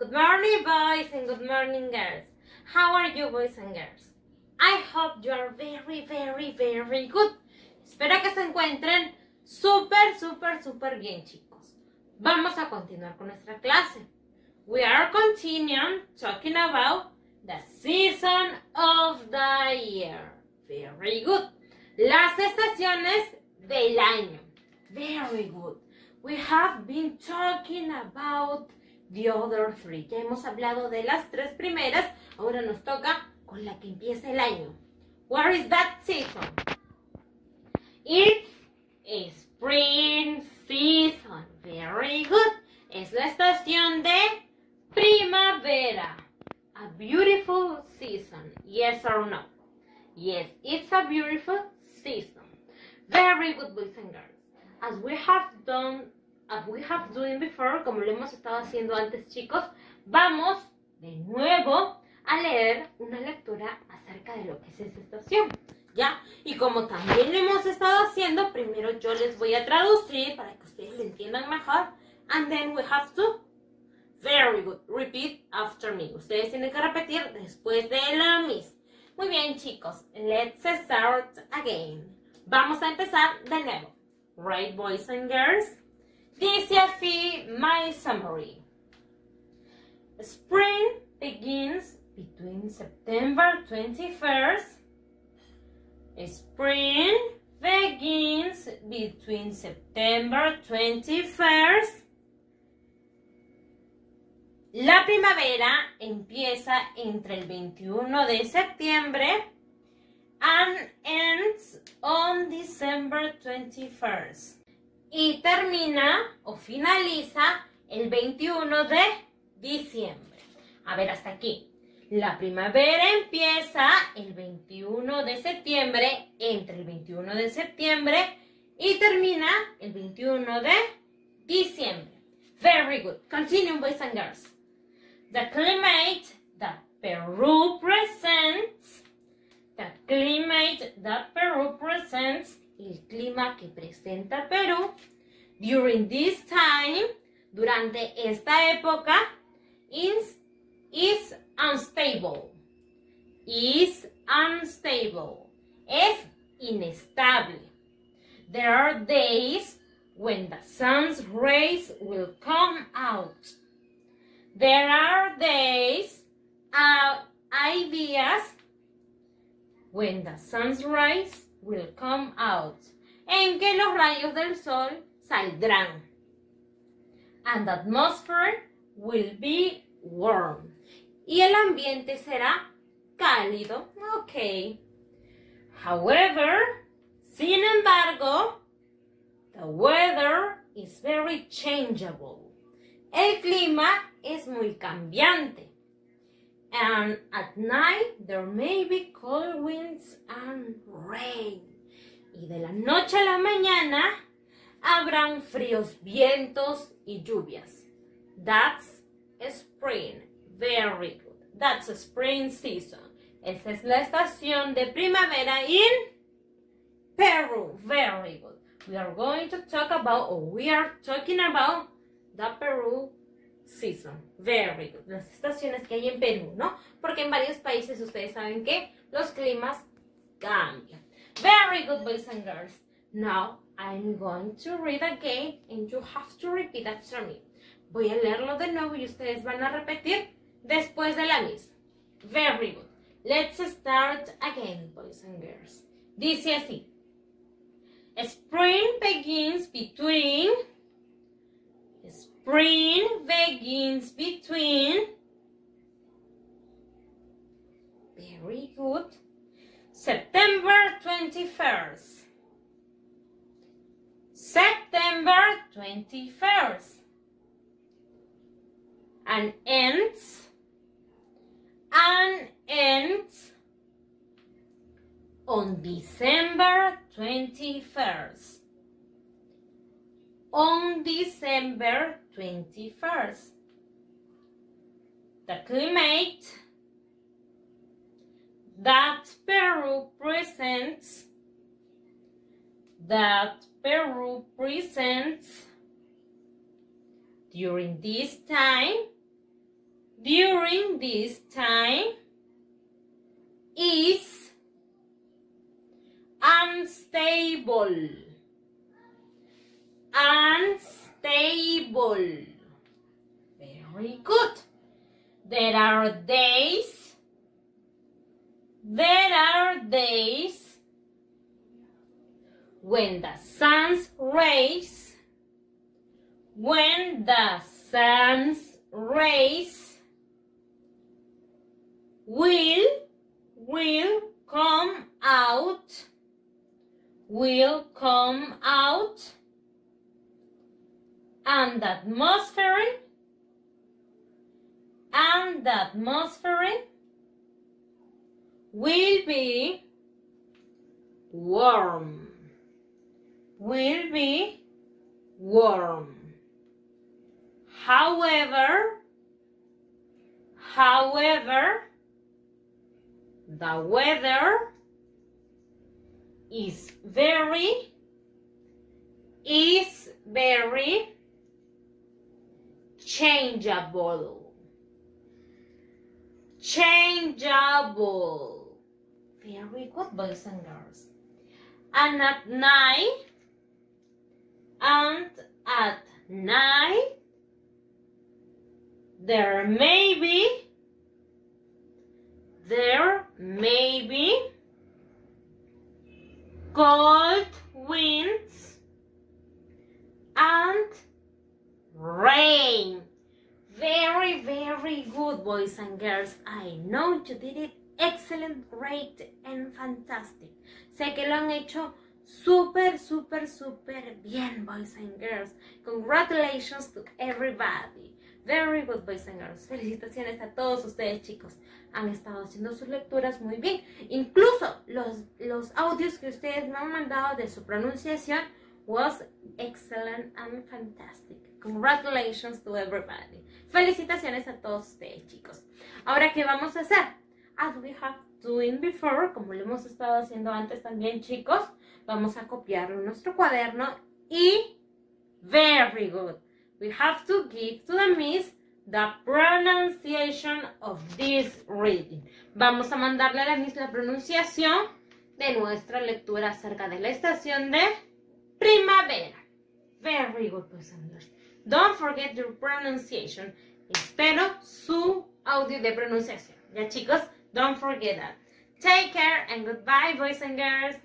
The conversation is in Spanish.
Good morning, boys, and good morning, girls. How are you, boys and girls? I hope you are very, very, very good. Espero que se encuentren súper, súper, súper bien, chicos. Vamos a continuar con nuestra clase. We are continuing talking about the season of the year. Very good. Las estaciones del año. Very good. We have been talking about the other three. Ya hemos hablado de las tres primeras. Ahora nos toca con la que empieza el año. What is that season? It's spring season. Very good. Es la estación de primavera. A beautiful season. Yes or no? Yes, it's a beautiful season. Very good, boys and girls. As we have done, as we have doing before, como lo hemos estado haciendo antes, chicos, vamos de nuevo a leer una lectura acerca de lo que es esta estación. ¿Ya? Y como también lo hemos estado haciendo, primero yo les voy a traducir para que ustedes lo entiendan mejor. And then we have to Very good. Repeat after me. Ustedes tienen que repetir después de la mis. Muy bien, chicos. Let's start again. Vamos a empezar de nuevo. Right, boys and girls? Dice así my summary. Spring begins between September 21st. Spring begins between September 21st La primavera empieza entre el 21 de septiembre and ends on December 21st. Y termina o finaliza el 21 de diciembre. A ver, hasta aquí. La primavera empieza el 21 de septiembre, entre el 21 de septiembre y termina el 21 de diciembre. Very good. Continue, boys and girls. The climate that Peru presents, the climate that Peru presents, el clima que presenta Perú, during this time, durante esta época, is, is unstable. Is unstable. Es inestable. There are days when the sun's rays will come out There are days, uh, ideas, when the sun's rays will come out. En que los rayos del sol saldrán. And the atmosphere will be warm. Y el ambiente será cálido. Ok. However, sin embargo, the weather is very changeable. El clima es muy cambiante. And at night there may be cold winds and rain. Y de la noche a la mañana habrán fríos vientos y lluvias. That's spring. Very good. That's spring season. Esta es la estación de primavera in Peru. Very good. We are going to talk about, or we are talking about the Peru season. Very good. Las estaciones que hay en Perú, ¿no? Porque en varios países ustedes saben que los climas cambian. Very good, boys and girls. Now, I'm going to read again and you have to repeat after me. Voy a leerlo de nuevo y ustedes van a repetir después de la misma. Very good. Let's start again, boys and girls. Dice así. Spring begins between Spring begins between. Very good. September 21st. September 21st. And ends. And ends on December 21st on December 21st. The climate that Peru presents that Peru presents during this time during this time is unstable. Unstable. Very good. There are days. There are days when the sun's rays when the sun's rays will will come out will come out and the atmosphere. And the atmosphere will be warm. Will be warm. However however the weather is very is very changeable. Changeable. Very good boys and girls? And at night and at night there may be. There may be. Cold winds. And Very, good, boys and girls. I know you did it excellent, great, and fantastic. Sé que lo han hecho súper, súper, súper bien, boys and girls. Congratulations to everybody. Very good, boys and girls. Felicitaciones a todos ustedes, chicos. Han estado haciendo sus lecturas muy bien. Incluso los, los audios que ustedes me han mandado de su pronunciación was excellent and fantastic. Congratulations to everybody. Felicitaciones a todos ustedes, chicos. Ahora, ¿qué vamos a hacer? As we have doing before, como lo hemos estado haciendo antes también, chicos, vamos a copiarlo en nuestro cuaderno y very good. We have to give to the miss the pronunciation of this reading. Vamos a mandarle a la miss la pronunciación de nuestra lectura acerca de la estación de primavera. Very good, boys and girls. Don't forget your pronunciation. Espero su audio de pronunciación. Ya chicos, don't forget that. Take care and goodbye, boys and girls.